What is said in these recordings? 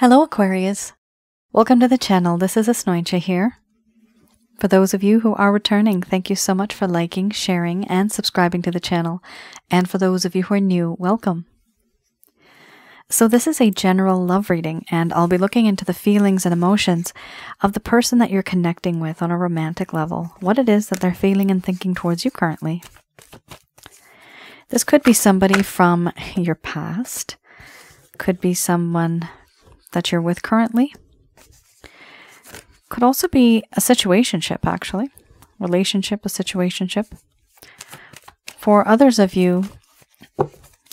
Hello, Aquarius. Welcome to the channel. This is Asnointia here. For those of you who are returning, thank you so much for liking, sharing, and subscribing to the channel. And for those of you who are new, welcome. So, this is a general love reading, and I'll be looking into the feelings and emotions of the person that you're connecting with on a romantic level, what it is that they're feeling and thinking towards you currently. This could be somebody from your past, could be someone that you're with currently. Could also be a situationship, actually. Relationship, a situationship. For others of you,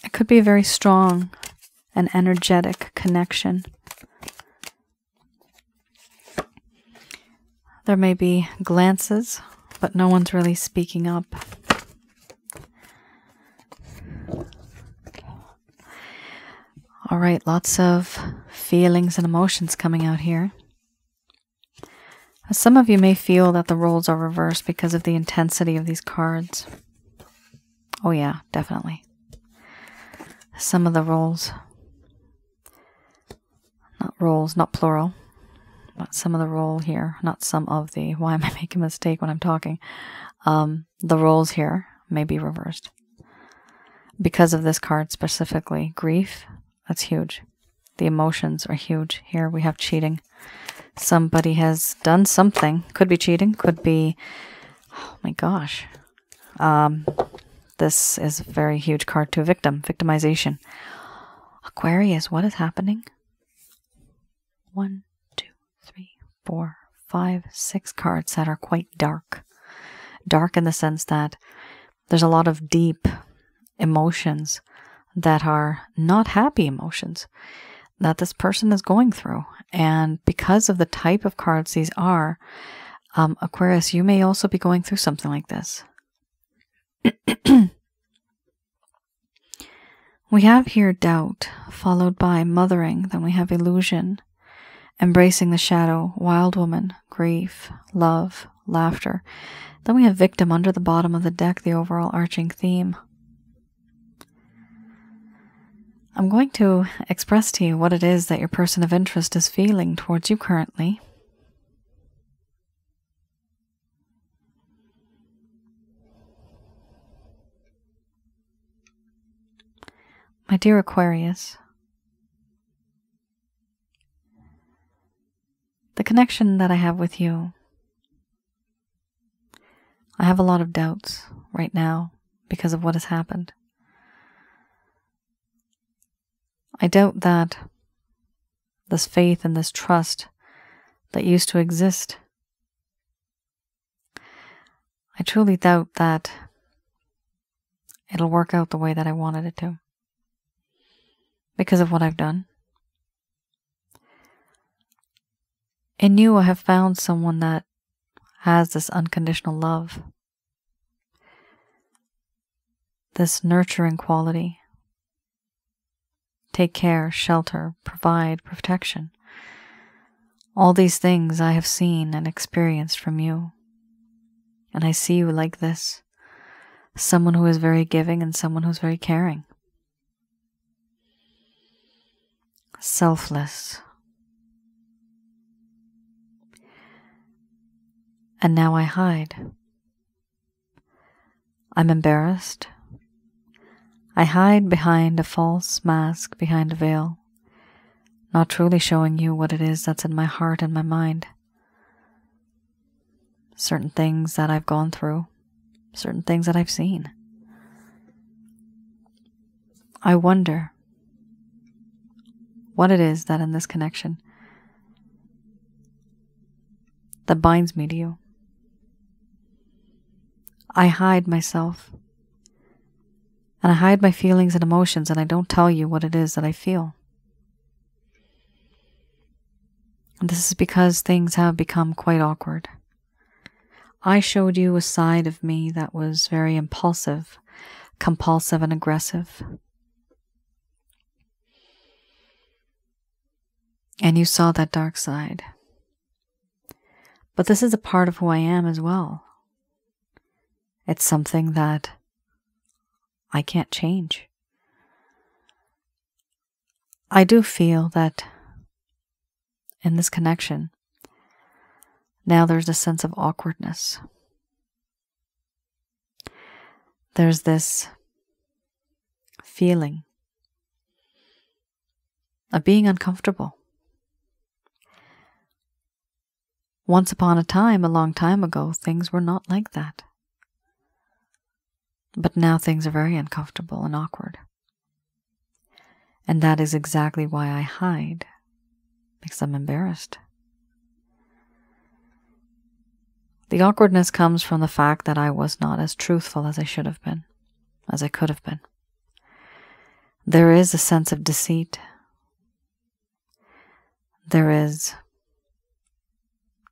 it could be a very strong and energetic connection. There may be glances, but no one's really speaking up. All right, lots of feelings and emotions coming out here. Some of you may feel that the roles are reversed because of the intensity of these cards. Oh, yeah, definitely. Some of the roles, not roles, not plural, but some of the role here, not some of the, why am I making a mistake when I'm talking? Um, the roles here may be reversed because of this card specifically grief that's huge. The emotions are huge. Here we have cheating. Somebody has done something. Could be cheating, could be, oh my gosh. Um, this is a very huge card to a victim, victimization. Aquarius, what is happening? One, two, three, four, five, six cards that are quite dark. Dark in the sense that there's a lot of deep emotions that are not happy emotions that this person is going through. And because of the type of cards these are, um, Aquarius, you may also be going through something like this. we have here doubt, followed by mothering, then we have illusion, embracing the shadow, wild woman, grief, love, laughter. Then we have victim under the bottom of the deck, the overall arching theme. I'm going to express to you what it is that your person of interest is feeling towards you currently. My dear Aquarius, the connection that I have with you, I have a lot of doubts right now because of what has happened. I doubt that this faith and this trust that used to exist. I truly doubt that it'll work out the way that I wanted it to because of what I've done. In you, I have found someone that has this unconditional love, this nurturing quality take care, shelter, provide protection. All these things I have seen and experienced from you. And I see you like this someone who is very giving and someone who's very caring. Selfless. And now I hide. I'm embarrassed. I hide behind a false mask, behind a veil, not truly showing you what it is that's in my heart and my mind. Certain things that I've gone through, certain things that I've seen. I wonder what it is that in this connection that binds me to you. I hide myself and I hide my feelings and emotions and I don't tell you what it is that I feel. And this is because things have become quite awkward. I showed you a side of me that was very impulsive, compulsive, and aggressive. And you saw that dark side. But this is a part of who I am as well. It's something that I can't change. I do feel that in this connection, now there's a sense of awkwardness. There's this feeling of being uncomfortable. Once upon a time, a long time ago, things were not like that. But now things are very uncomfortable and awkward. And that is exactly why I hide, because I'm embarrassed. The awkwardness comes from the fact that I was not as truthful as I should have been, as I could have been. There is a sense of deceit. There is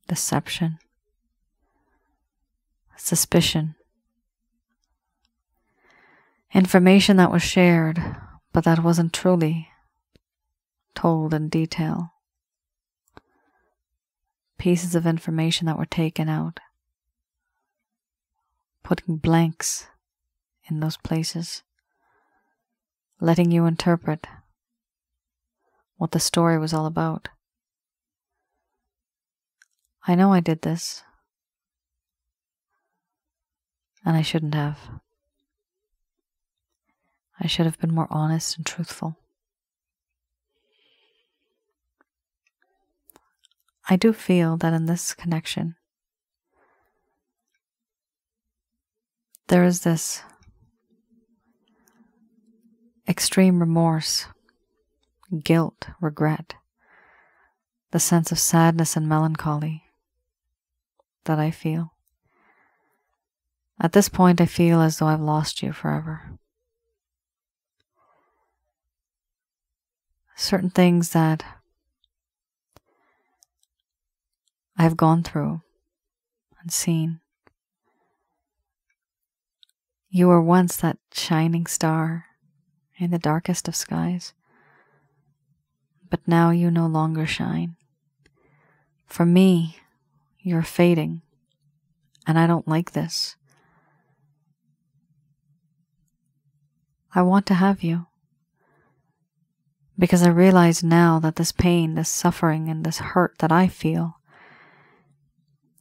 deception, suspicion, information that was shared, but that wasn't truly told in detail, pieces of information that were taken out, putting blanks in those places, letting you interpret what the story was all about. I know I did this, and I shouldn't have. I should have been more honest and truthful. I do feel that in this connection, there is this extreme remorse, guilt, regret, the sense of sadness and melancholy that I feel. At this point, I feel as though I've lost you forever. Certain things that I have gone through and seen. You were once that shining star in the darkest of skies, but now you no longer shine. For me, you're fading, and I don't like this. I want to have you. Because I realize now that this pain, this suffering, and this hurt that I feel,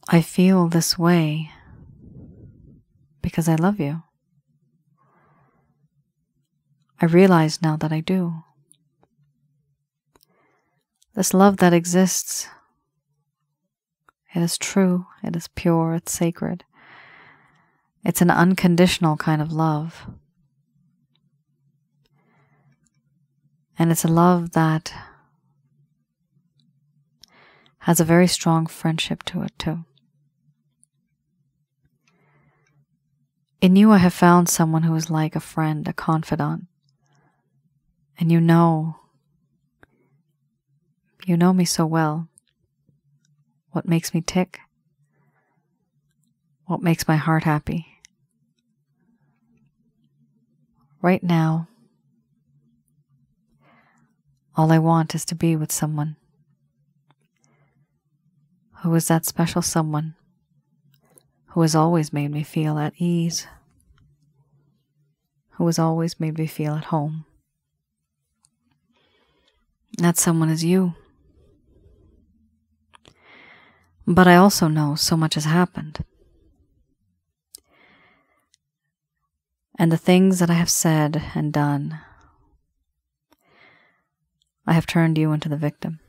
I feel this way because I love you. I realize now that I do. This love that exists it is true, it is pure, it's sacred. It's an unconditional kind of love. And it's a love that has a very strong friendship to it, too. In you, I have found someone who is like a friend, a confidant. And you know, you know me so well what makes me tick, what makes my heart happy. Right now, all I want is to be with someone who is that special someone who has always made me feel at ease, who has always made me feel at home. That someone is you. But I also know so much has happened. And the things that I have said and done, I have turned you into the victim.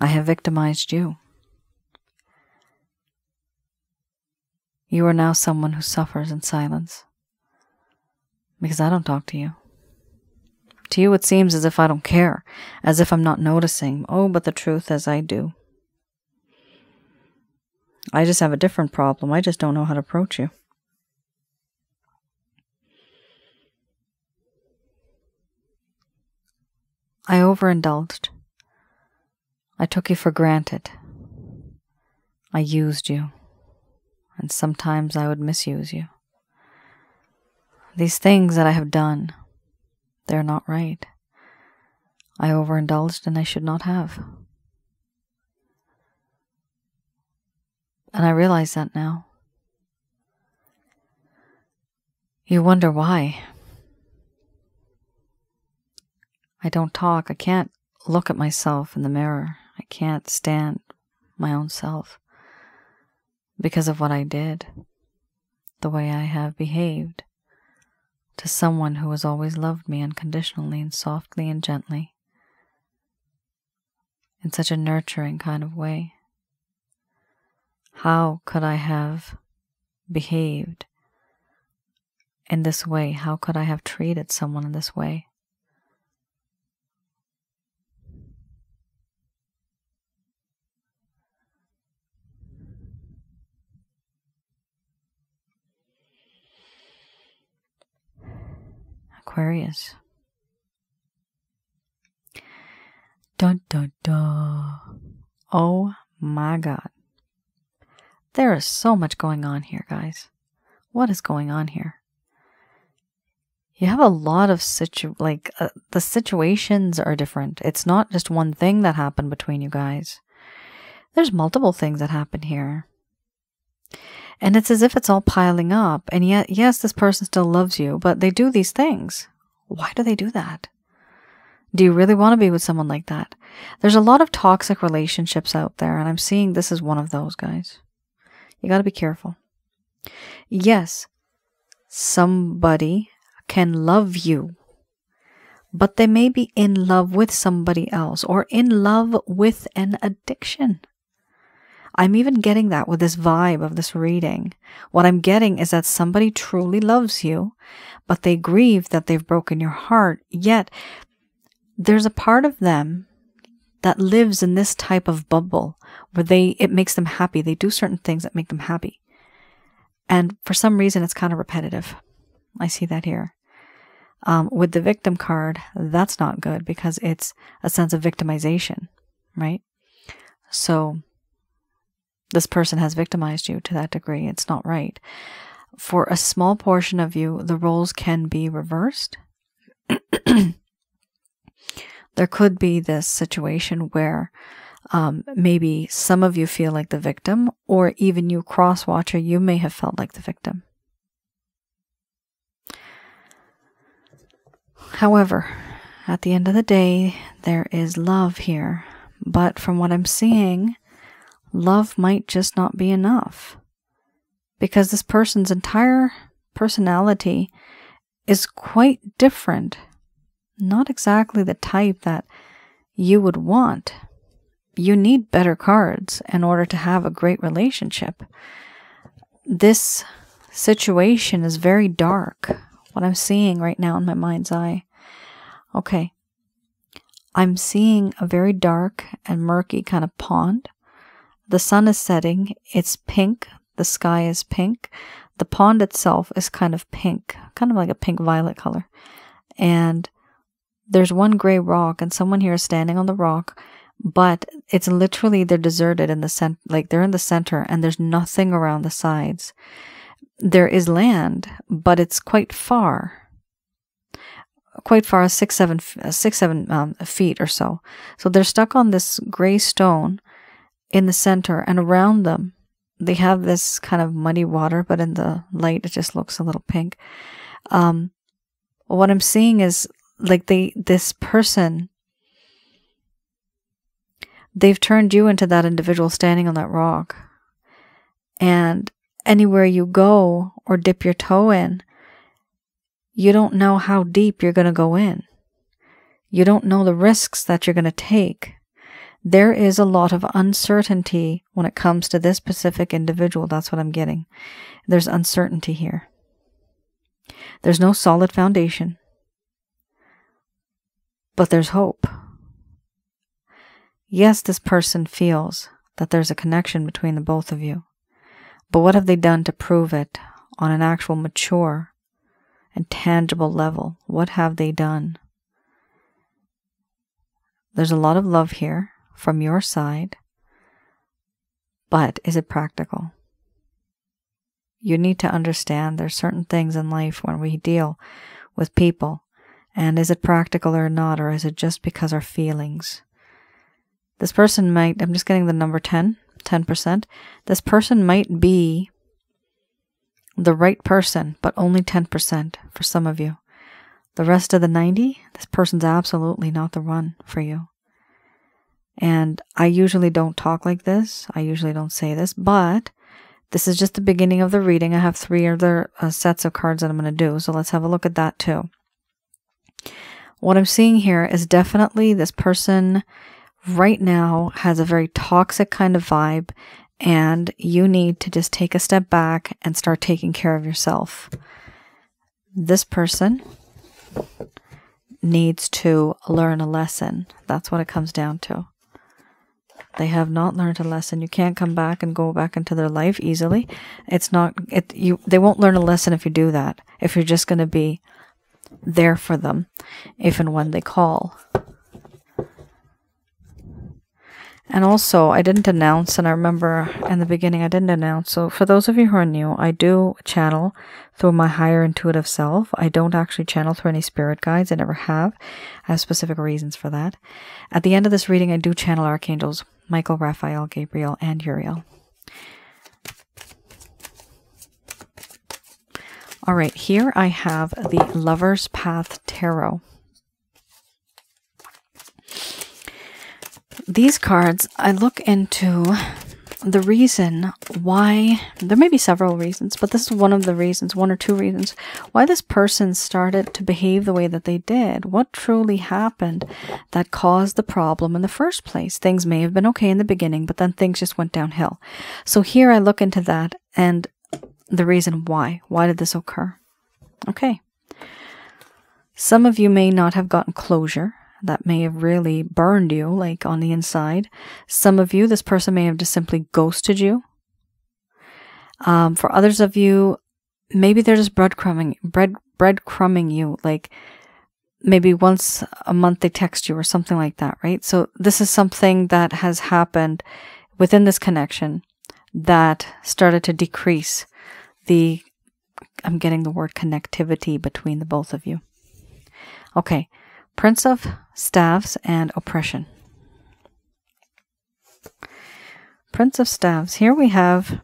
I have victimized you. You are now someone who suffers in silence because I don't talk to you. To you, it seems as if I don't care, as if I'm not noticing. Oh, but the truth is, I do. I just have a different problem. I just don't know how to approach you. I overindulged. I took you for granted. I used you. And sometimes I would misuse you. These things that I have done they're not right. I overindulged and I should not have. And I realize that now. You wonder why. I don't talk. I can't look at myself in the mirror. I can't stand my own self because of what I did, the way I have behaved to someone who has always loved me unconditionally and softly and gently in such a nurturing kind of way. How could I have behaved in this way? How could I have treated someone in this way? Aquarius. Dun dun dun. Oh my god. There is so much going on here, guys. What is going on here? You have a lot of situ like uh, the situations are different. It's not just one thing that happened between you guys. There's multiple things that happen here. And it's as if it's all piling up. And yet, yes, this person still loves you, but they do these things. Why do they do that? Do you really want to be with someone like that? There's a lot of toxic relationships out there, and I'm seeing this is one of those, guys. You got to be careful. Yes, somebody can love you, but they may be in love with somebody else or in love with an addiction. I'm even getting that with this vibe of this reading. What I'm getting is that somebody truly loves you, but they grieve that they've broken your heart. Yet there's a part of them that lives in this type of bubble where they it makes them happy. They do certain things that make them happy. And for some reason it's kind of repetitive. I see that here. Um, with the victim card, that's not good because it's a sense of victimization, right? So this person has victimized you to that degree. It's not right. For a small portion of you, the roles can be reversed. there could be this situation where um, maybe some of you feel like the victim, or even you, cross watcher, you may have felt like the victim. However, at the end of the day, there is love here. But from what I'm seeing, love might just not be enough. Because this person's entire personality is quite different. Not exactly the type that you would want. You need better cards in order to have a great relationship. This situation is very dark. What I'm seeing right now in my mind's eye. Okay. I'm seeing a very dark and murky kind of pond the sun is setting, it's pink, the sky is pink, the pond itself is kind of pink, kind of like a pink violet color. And there's one gray rock, and someone here is standing on the rock, but it's literally they're deserted in the center, like they're in the center, and there's nothing around the sides. There is land, but it's quite far quite far, six, seven, six, seven um, feet or so. So they're stuck on this gray stone, in the center and around them they have this kind of muddy water but in the light it just looks a little pink. Um what i'm seeing is like they this person they've turned you into that individual standing on that rock. And anywhere you go or dip your toe in you don't know how deep you're going to go in. You don't know the risks that you're going to take there is a lot of uncertainty when it comes to this specific individual. That's what I'm getting. There's uncertainty here. There's no solid foundation, but there's hope. Yes, this person feels that there's a connection between the both of you, but what have they done to prove it on an actual mature and tangible level? What have they done? There's a lot of love here from your side, but is it practical? You need to understand there's certain things in life when we deal with people, and is it practical or not, or is it just because our feelings? This person might, I'm just getting the number 10, 10%. This person might be the right person, but only 10% for some of you. The rest of the 90, this person's absolutely not the one for you. And I usually don't talk like this. I usually don't say this, but this is just the beginning of the reading. I have three other uh, sets of cards that I'm going to do. So let's have a look at that too. What I'm seeing here is definitely this person right now has a very toxic kind of vibe and you need to just take a step back and start taking care of yourself. This person needs to learn a lesson. That's what it comes down to. They have not learned a lesson. You can't come back and go back into their life easily. It's not it you they won't learn a lesson if you do that. If you're just going to be there for them if and when they call. And also, I didn't announce, and I remember in the beginning I didn't announce. So, for those of you who are new, I do channel through my higher intuitive self. I don't actually channel through any spirit guides, I never have. I have specific reasons for that. At the end of this reading, I do channel archangels Michael, Raphael, Gabriel, and Uriel. All right, here I have the Lover's Path Tarot. These cards, I look into the reason why, there may be several reasons, but this is one of the reasons, one or two reasons, why this person started to behave the way that they did. What truly happened that caused the problem in the first place? Things may have been okay in the beginning, but then things just went downhill. So here I look into that and the reason why. Why did this occur? Okay. Some of you may not have gotten closure. That may have really burned you, like on the inside. Some of you, this person may have just simply ghosted you. Um, for others of you, maybe they're just breadcrumbing, bread, breadcrumbing you, like maybe once a month they text you or something like that, right? So this is something that has happened within this connection that started to decrease the I'm getting the word connectivity between the both of you. Okay, Prince of Staves and Oppression. Prince of Staves. Here we have,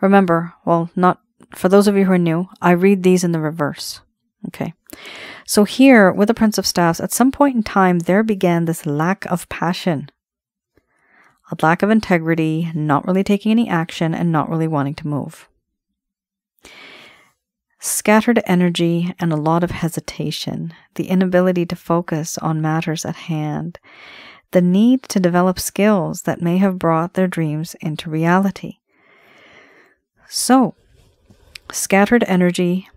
remember, well, not for those of you who are new, I read these in the reverse. Okay. So here with the Prince of Staves, at some point in time, there began this lack of passion, a lack of integrity, not really taking any action, and not really wanting to move scattered energy, and a lot of hesitation, the inability to focus on matters at hand, the need to develop skills that may have brought their dreams into reality. So, scattered energy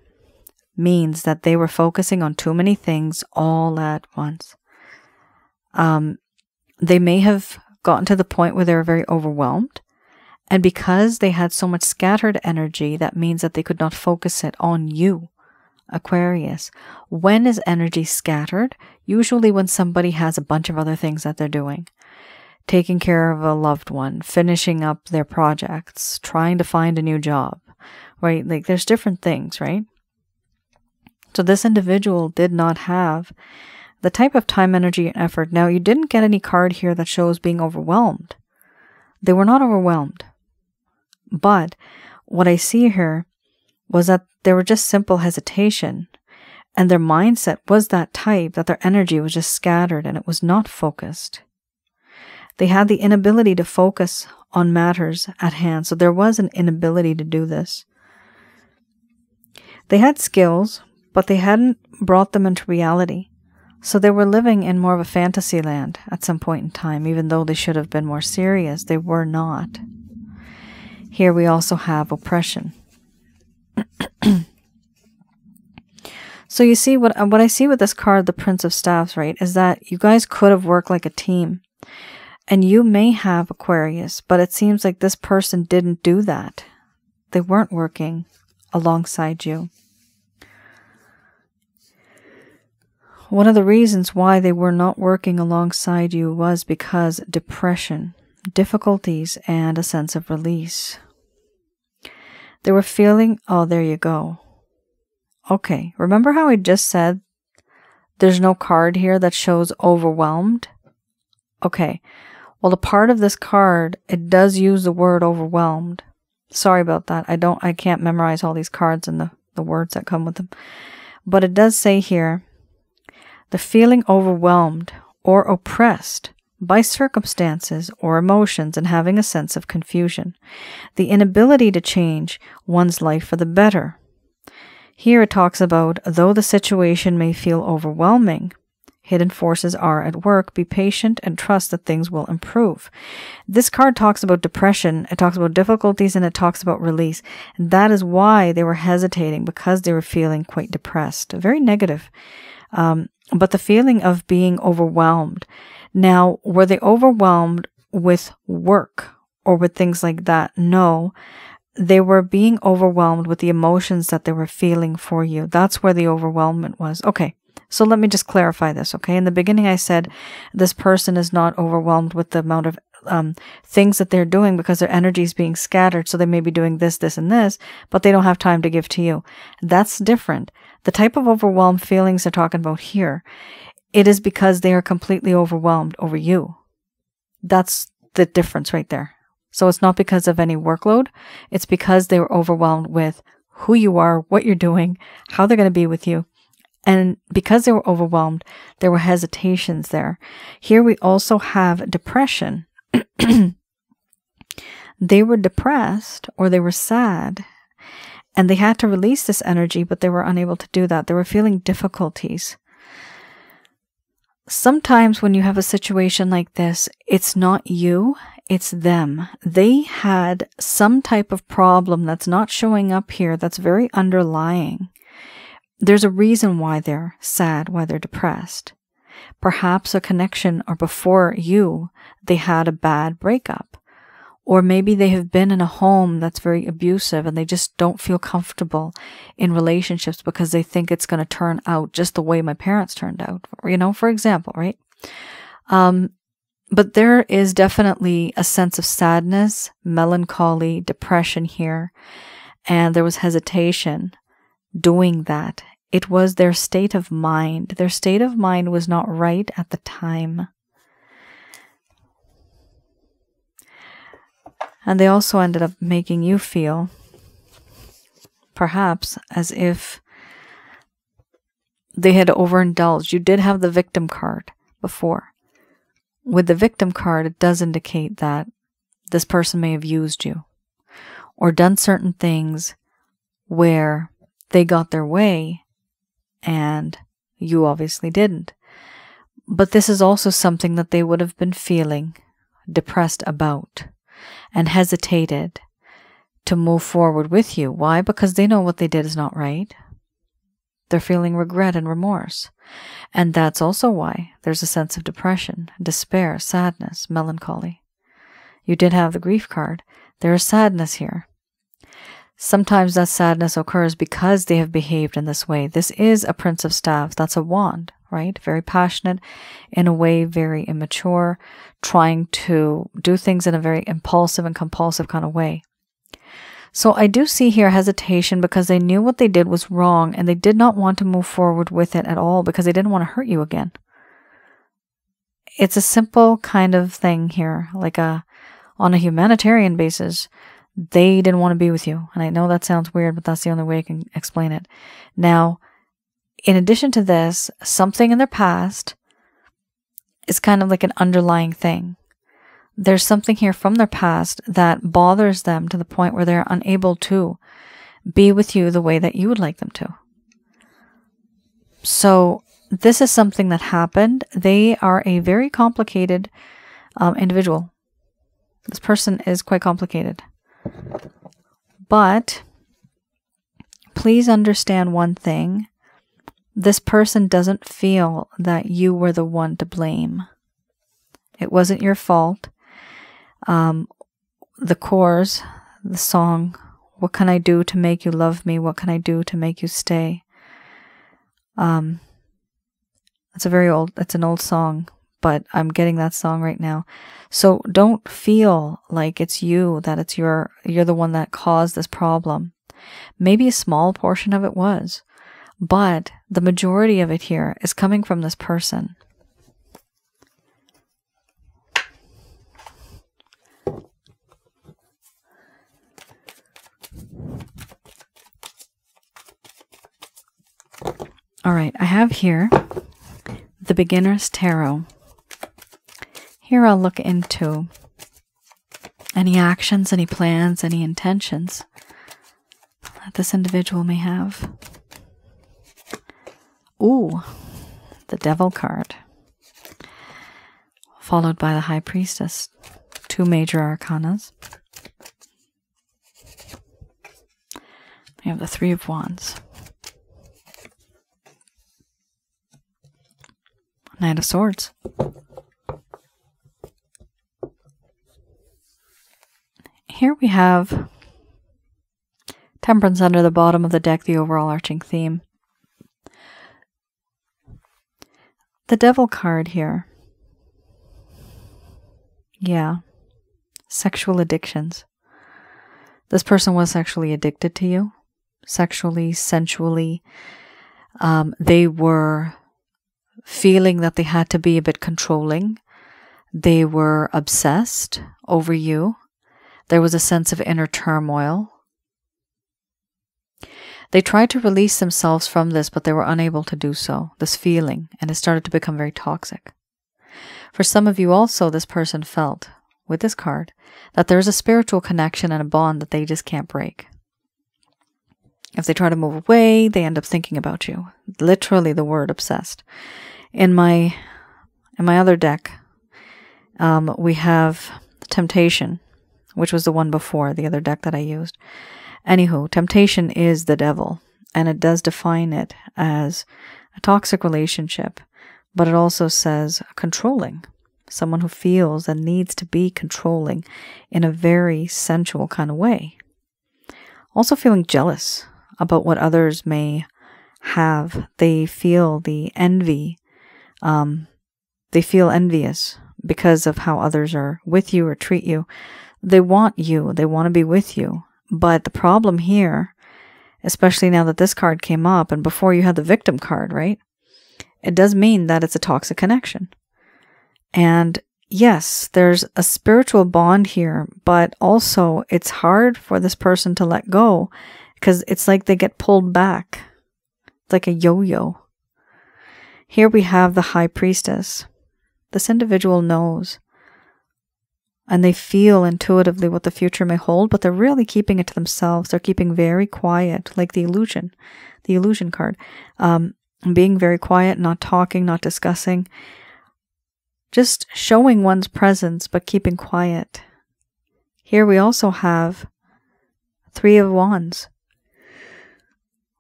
means that they were focusing on too many things all at once. Um, they may have gotten to the point where they were very overwhelmed and because they had so much scattered energy, that means that they could not focus it on you, Aquarius. When is energy scattered? Usually when somebody has a bunch of other things that they're doing. Taking care of a loved one, finishing up their projects, trying to find a new job, right? Like there's different things, right? So this individual did not have the type of time, energy, and effort. Now, you didn't get any card here that shows being overwhelmed. They were not overwhelmed. But what I see here was that there were just simple hesitation, and their mindset was that type that their energy was just scattered and it was not focused. They had the inability to focus on matters at hand, so there was an inability to do this. They had skills, but they hadn't brought them into reality. So they were living in more of a fantasy land at some point in time, even though they should have been more serious. They were not. Here we also have oppression. so you see what uh, what I see with this card, the Prince of Staves, right, is that you guys could have worked like a team. And you may have Aquarius, but it seems like this person didn't do that. They weren't working alongside you. One of the reasons why they were not working alongside you was because depression, difficulties, and a sense of release. They were feeling, oh, there you go. Okay, remember how I just said there's no card here that shows overwhelmed? Okay, well, the part of this card, it does use the word overwhelmed. Sorry about that. I don't, I can't memorize all these cards and the, the words that come with them. But it does say here, the feeling overwhelmed or oppressed by circumstances or emotions and having a sense of confusion, the inability to change one's life for the better. Here it talks about though the situation may feel overwhelming, hidden forces are at work, be patient and trust that things will improve. This card talks about depression, it talks about difficulties, and it talks about release. And that is why they were hesitating because they were feeling quite depressed, very negative. Um, but the feeling of being overwhelmed. Now, were they overwhelmed with work or with things like that? No. They were being overwhelmed with the emotions that they were feeling for you. That's where the overwhelmment was. Okay. So let me just clarify this, okay? In the beginning, I said this person is not overwhelmed with the amount of um, things that they're doing because their energy is being scattered. So they may be doing this, this, and this, but they don't have time to give to you. That's different. The type of overwhelmed feelings they're talking about here, it is because they are completely overwhelmed over you. That's the difference right there. So it's not because of any workload. It's because they were overwhelmed with who you are, what you're doing, how they're going to be with you. And because they were overwhelmed, there were hesitations there. Here we also have depression. they were depressed or they were sad and they had to release this energy, but they were unable to do that. They were feeling difficulties. Sometimes when you have a situation like this, it's not you, it's them. They had some type of problem that's not showing up here that's very underlying. There's a reason why they're sad, why they're depressed. Perhaps a connection or before you, they had a bad breakup or maybe they have been in a home that's very abusive and they just don't feel comfortable in relationships because they think it's going to turn out just the way my parents turned out, you know, for example, right? Um, but there is definitely a sense of sadness, melancholy, depression here. And there was hesitation doing that. It was their state of mind. Their state of mind was not right at the time. And they also ended up making you feel, perhaps, as if they had overindulged. You did have the victim card before. With the victim card, it does indicate that this person may have used you or done certain things where they got their way and you obviously didn't. But this is also something that they would have been feeling depressed about and hesitated to move forward with you. Why? Because they know what they did is not right. They're feeling regret and remorse. And that's also why there's a sense of depression, despair, sadness, melancholy. You did have the grief card. There is sadness here. Sometimes that sadness occurs because they have behaved in this way. This is a Prince of Staves. That's a wand right? Very passionate, in a way, very immature, trying to do things in a very impulsive and compulsive kind of way. So I do see here hesitation because they knew what they did was wrong and they did not want to move forward with it at all because they didn't want to hurt you again. It's a simple kind of thing here, like a on a humanitarian basis. They didn't want to be with you. And I know that sounds weird, but that's the only way I can explain it. Now, in addition to this, something in their past is kind of like an underlying thing. There's something here from their past that bothers them to the point where they're unable to be with you the way that you would like them to. So, this is something that happened. They are a very complicated um, individual. This person is quite complicated. But please understand one thing this person doesn't feel that you were the one to blame. It wasn't your fault. Um, the chorus, the song, What Can I Do to Make You Love Me? What Can I Do to Make You Stay? Um, it's a very old, it's an old song, but I'm getting that song right now. So don't feel like it's you, that it's your, you're the one that caused this problem. Maybe a small portion of it was. But the majority of it here is coming from this person. All right, I have here the Beginner's Tarot. Here I'll look into any actions, any plans, any intentions that this individual may have. Ooh, the Devil card, followed by the High Priestess. Two major arcanas. We have the Three of Wands. Knight of Swords. Here we have Temperance under the bottom of the deck, the overall arching theme. The Devil card here. Yeah. Sexual addictions. This person was sexually addicted to you, sexually, sensually. Um, they were feeling that they had to be a bit controlling. They were obsessed over you. There was a sense of inner turmoil. They tried to release themselves from this, but they were unable to do so, this feeling, and it started to become very toxic. For some of you also, this person felt, with this card, that there is a spiritual connection and a bond that they just can't break. If they try to move away, they end up thinking about you. Literally the word obsessed in my in my other deck, um, we have the Temptation, which was the one before the other deck that I used. Anywho, temptation is the devil, and it does define it as a toxic relationship, but it also says controlling. Someone who feels and needs to be controlling in a very sensual kind of way. Also, feeling jealous about what others may have. They feel the envy um, they feel envious because of how others are with you or treat you. They want you, they want to be with you. But the problem here, especially now that this card came up and before you had the victim card, right? It does mean that it's a toxic connection. And yes, there's a spiritual bond here, but also it's hard for this person to let go because it's like they get pulled back. It's like a yo yo. Here we have the high priestess. This individual knows and they feel intuitively what the future may hold, but they're really keeping it to themselves. They're keeping very quiet, like the illusion, the illusion card. Um, being very quiet, not talking, not discussing, just showing one's presence, but keeping quiet. Here we also have Three of Wands,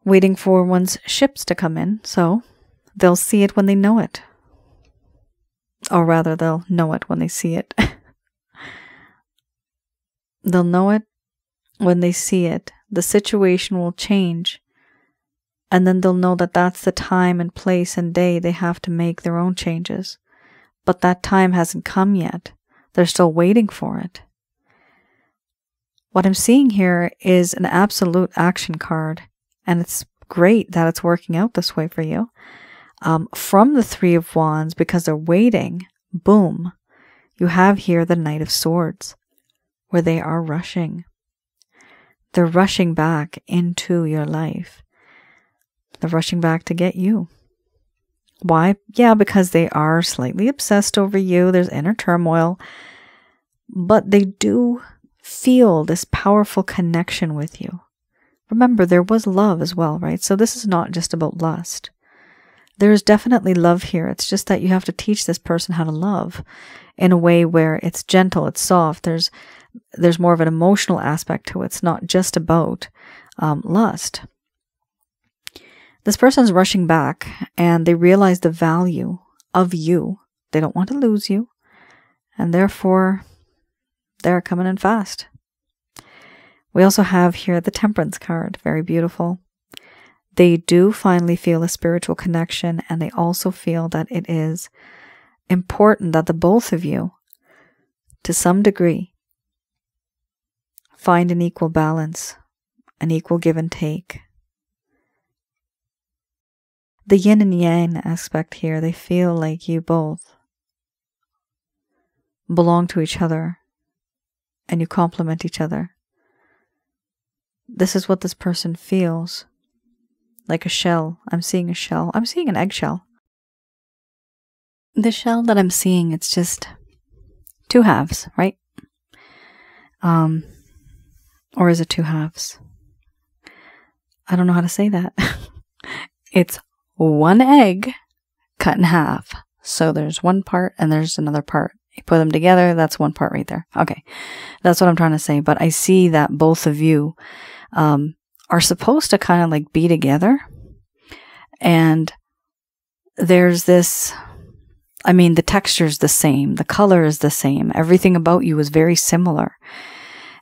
waiting for one's ships to come in. So They'll see it when they know it. Or rather, they'll know it when they see it. they'll know it when they see it. The situation will change. And then they'll know that that's the time and place and day they have to make their own changes. But that time hasn't come yet. They're still waiting for it. What I'm seeing here is an absolute action card, and it's great that it's working out this way for you um, from the Three of Wands because they're waiting. Boom. You have here the Knight of Swords, where they are rushing. They're rushing back into your life. They're rushing back to get you. Why? Yeah, because they are slightly obsessed over you. There's inner turmoil. But they do feel this powerful connection with you. Remember, there was love as well, right? So this is not just about lust there's definitely love here. It's just that you have to teach this person how to love in a way where it's gentle, it's soft. There's there's more of an emotional aspect to it. It's not just about um, lust. This person's rushing back and they realize the value of you. They don't want to lose you, and therefore they're coming in fast. We also have here the Temperance card, very beautiful they do finally feel a spiritual connection and they also feel that it is important that the both of you, to some degree, find an equal balance, an equal give and take. The yin and yang aspect here, they feel like you both belong to each other and you complement each other. This is what this person feels like a shell. I'm seeing a shell. I'm seeing an eggshell. The shell that I'm seeing, it's just two halves, right? Um, or is it two halves? I don't know how to say that. it's one egg cut in half. So there's one part and there's another part. You put them together, that's one part right there. Okay. That's what I'm trying to say. But I see that both of you um, are supposed to kind of like be together. And there's this I mean, the texture is the same, the color is the same, everything about you is very similar.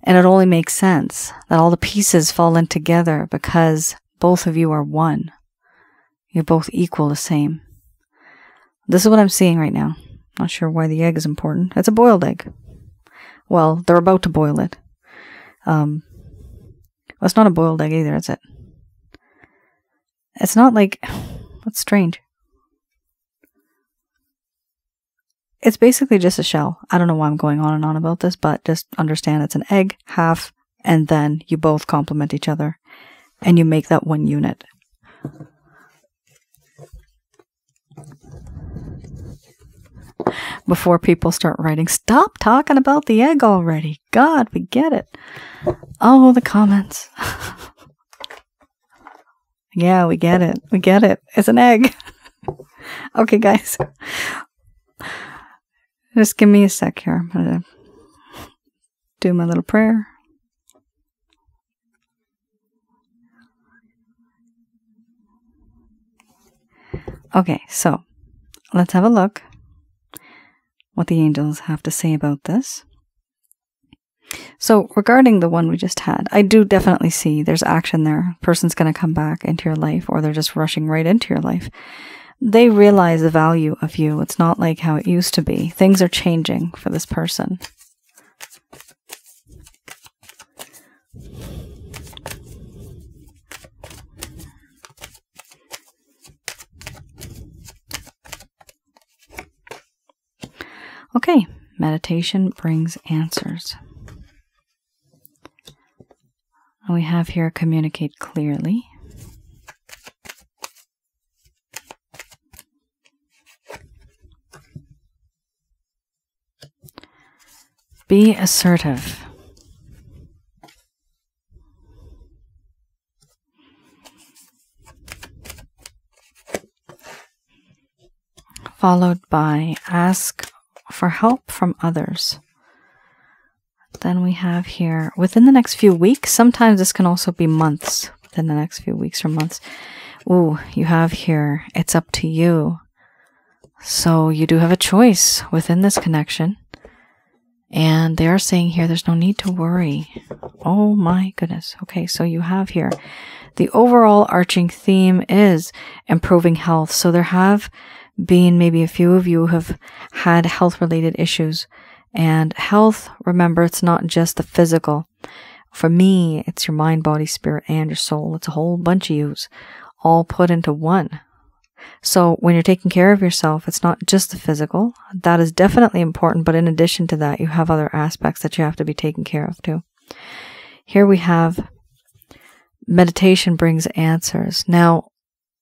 And it only makes sense that all the pieces fall in together because both of you are one. You're both equal, the same. This is what I'm seeing right now. Not sure why the egg is important. It's a boiled egg. Well, they're about to boil it. Um, well, it's not a boiled egg either, is it? It's not like. That's strange. It's basically just a shell. I don't know why I'm going on and on about this, but just understand it's an egg, half, and then you both complement each other and you make that one unit. Before people start writing, stop talking about the egg already. God, we get it. Oh, the comments. yeah, we get it. We get it. It's an egg. okay, guys. Just give me a sec here. I'm going to do my little prayer. Okay, so let's have a look what the angels have to say about this. So, regarding the one we just had, I do definitely see there's action there. Person's going to come back into your life, or they're just rushing right into your life they realize the value of you. It's not like how it used to be. Things are changing for this person. Okay, meditation brings answers. We have here communicate clearly. Be assertive. Followed by ask for help from others. Then we have here within the next few weeks, sometimes this can also be months, within the next few weeks or months. Ooh, you have here, it's up to you. So you do have a choice within this connection. And they are saying here there's no need to worry. Oh my goodness. Okay, so you have here the overall arching theme is improving health. So there have been maybe a few of you have had health related issues. And health, remember, it's not just the physical. For me, it's your mind, body, spirit, and your soul. It's a whole bunch of yous all put into one. So when you're taking care of yourself, it's not just the physical. That is definitely important, but in addition to that, you have other aspects that you have to be taken care of too. Here we have meditation brings answers. Now,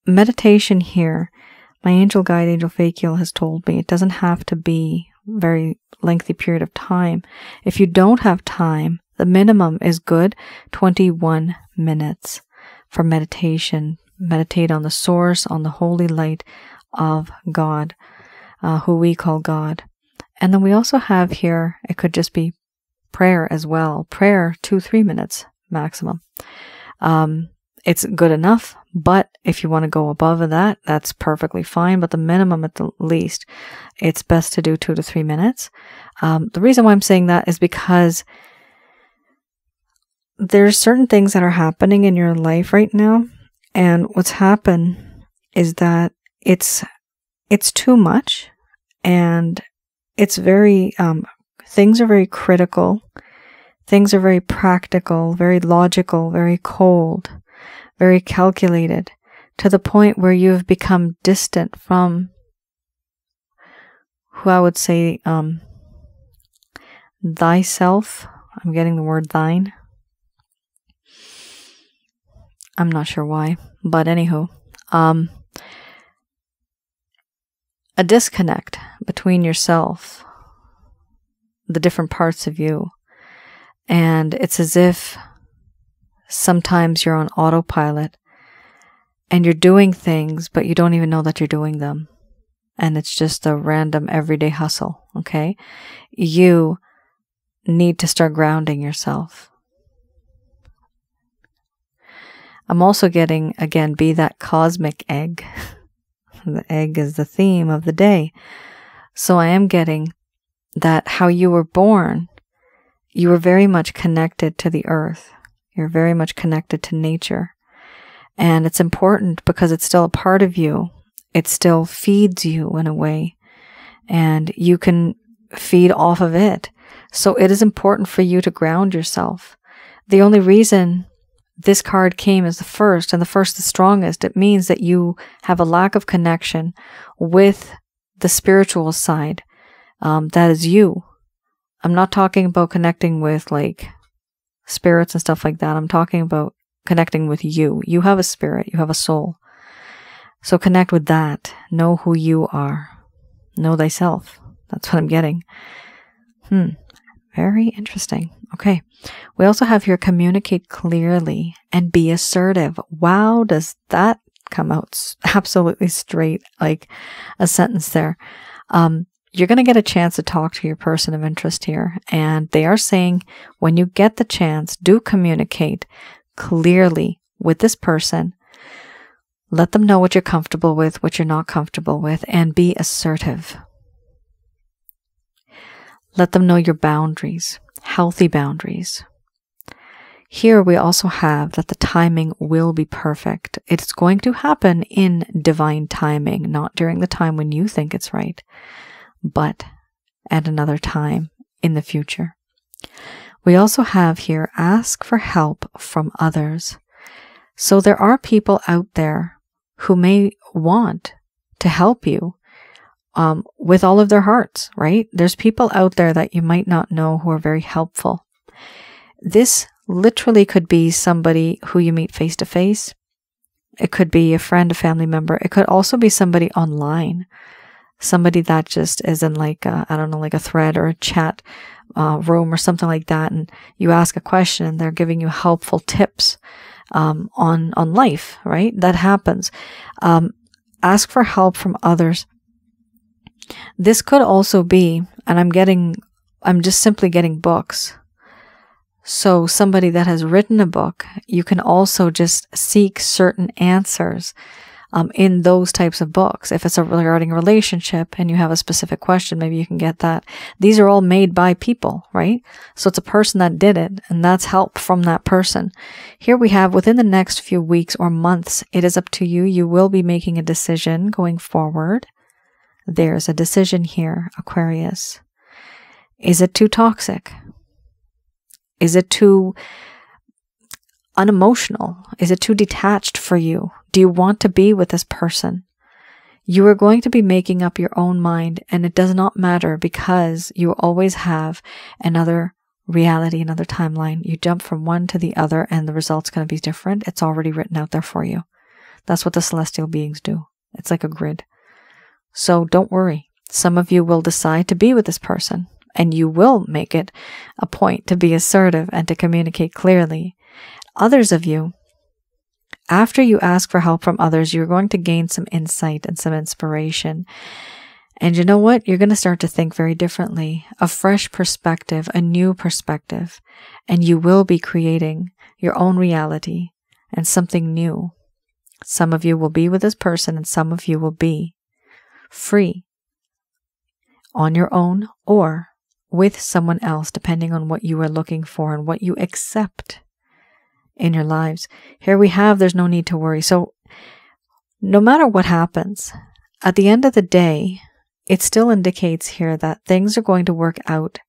meditation here, my angel guide, Angel Fakil, has told me it doesn't have to be very lengthy period of time. If you don't have time, the minimum is good 21 minutes for meditation meditate on the source, on the holy light of God, uh, who we call God. And then we also have here, it could just be prayer as well. Prayer, two, three minutes maximum. Um, it's good enough, but if you want to go above that, that's perfectly fine. But the minimum at the least, it's best to do two to three minutes. Um, the reason why I'm saying that is because there's certain things that are happening in your life right now and what's happened is that it's it's too much and it's very um, things are very critical. Things are very practical very logical very cold very calculated to the point where you have become distant from who i would say um, thyself. I'm getting the word thine I'm not sure why, but anywho, um, a disconnect between yourself, the different parts of you. And it's as if sometimes you're on autopilot and you're doing things, but you don't even know that you're doing them. And it's just a random everyday hustle. Okay. You need to start grounding yourself. I'm also getting, again, be that cosmic egg. the egg is the theme of the day. So I am getting that how you were born, you were very much connected to the earth. You're very much connected to nature. And it's important because it's still a part of you. It still feeds you in a way. And you can feed off of it. So it is important for you to ground yourself. The only reason this card came as the first and the first the strongest, it means that you have a lack of connection with the spiritual side. Um, that is you. I'm not talking about connecting with like spirits and stuff like that. I'm talking about connecting with you. You have a spirit, you have a soul. So connect with that. Know who you are. Know thyself. That's what I'm getting. Hmm. Very interesting. Okay. We also have here communicate clearly and be assertive. Wow, does that come out absolutely straight like a sentence there? Um, you're going to get a chance to talk to your person of interest here. And they are saying when you get the chance, do communicate clearly with this person. Let them know what you're comfortable with, what you're not comfortable with, and be assertive. Let them know your boundaries, healthy boundaries. Here we also have that the timing will be perfect. It's going to happen in divine timing, not during the time when you think it's right but at another time in the future. We also have here ask for help from others. So there are people out there who may want to help you um, with all of their hearts, right? There's people out there that you might not know who are very helpful. This literally could be somebody who you meet face to face. It could be a friend, a family member. It could also be somebody online somebody that just is in like I don't know, like a thread or a chat uh, room or something like that, and you ask a question and they're giving you helpful tips um, on on life, right? That happens. Um, ask for help from others. This could also be, and I'm getting, I'm just simply getting books. So somebody that has written a book, you can also just seek certain answers um, in those types of books. If it's a regarding relationship and you have a specific question, maybe you can get that. These are all made by people, right? So it's a person that did it and that's help from that person. Here we have within the next few weeks or months, it is up to you. You will be making a decision going forward. There's a decision here, Aquarius. Is it too toxic? Is it too unemotional? Is it too detached for you? Do you want to be with this person? You are going to be making up your own mind, and it does not matter because you always have another reality, another timeline. You jump from one to the other, and the result's going to be different. It's already written out there for you. That's what the celestial beings do. It's like a grid. So don't worry. Some of you will decide to be with this person, and you will make it a point to be assertive and to communicate clearly. Others of you after you ask for help from others, you're going to gain some insight and some inspiration. And you know what? You're going to start to think very differently, a fresh perspective, a new perspective, and you will be creating your own reality and something new. Some of you will be with this person and some of you will be free on your own or with someone else, depending on what you are looking for and what you accept in your lives. Here we have, there's no need to worry. So, no matter what happens, at the end of the day, it still indicates here that things are going to work out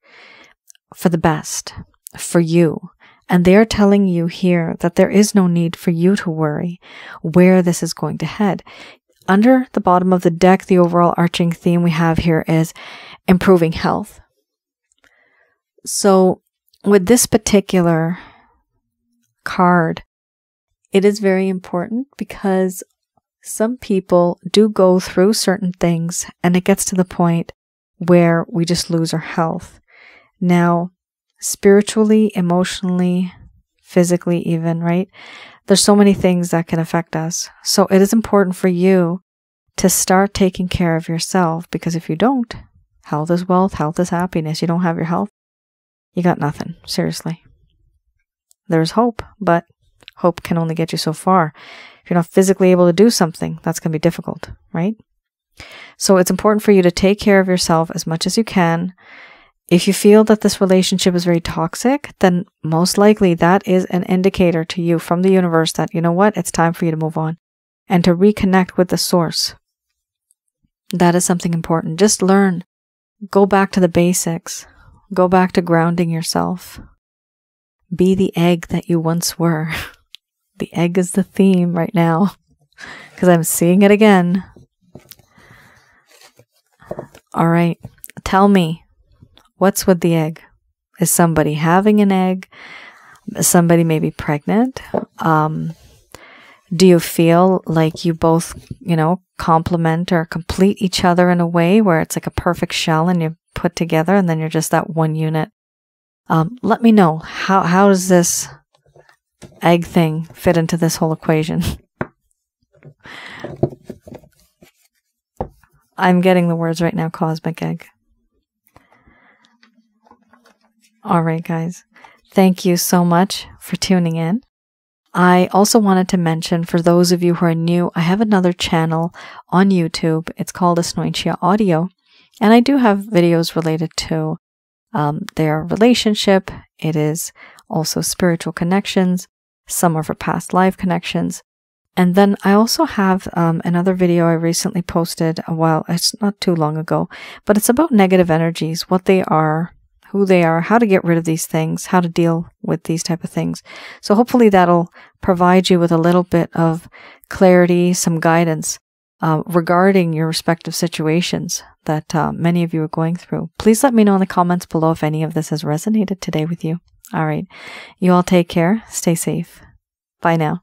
for the best for you. And they are telling you here that there is no need for you to worry where this is going to head. Under the bottom of the deck, the overall arching theme we have here is improving health. So, with this particular card. It is very important because some people do go through certain things and it gets to the point where we just lose our health. Now, spiritually, emotionally, physically, even, right? There's so many things that can affect us. So it is important for you to start taking care of yourself because if you don't, health is wealth, health is happiness. You don't have your health, you got nothing. Seriously. There's hope, but hope can only get you so far. If you're not physically able to do something, that's going to be difficult, right? So it's important for you to take care of yourself as much as you can. If you feel that this relationship is very toxic, then most likely that is an indicator to you from the universe that, you know what, it's time for you to move on and to reconnect with the source. That is something important. Just learn. Go back to the basics. Go back to grounding yourself. Be the egg that you once were. the egg is the theme right now because I'm seeing it again. All right. Tell me, what's with the egg? Is somebody having an egg? Somebody maybe pregnant? Um, do you feel like you both, you know, complement or complete each other in a way where it's like a perfect shell and you put together and then you're just that one unit? Um, let me know how how does this egg thing fit into this whole equation? I'm getting the words right now cosmic egg. All right, guys. Thank you so much for tuning in. I also wanted to mention for those of you who are new, I have another channel on YouTube. It's called Asnointia Audio. And I do have videos related to um, their relationship. It is also spiritual connections, some of her past life connections. And then I also have um, another video I recently posted a while, it's not too long ago, but it's about negative energies, what they are, who they are, how to get rid of these things, how to deal with these type of things. So hopefully that'll provide you with a little bit of clarity, some guidance uh, regarding your respective situations that uh, many of you are going through. Please let me know in the comments below if any of this has resonated today with you. All right. You all take care. Stay safe. Bye now.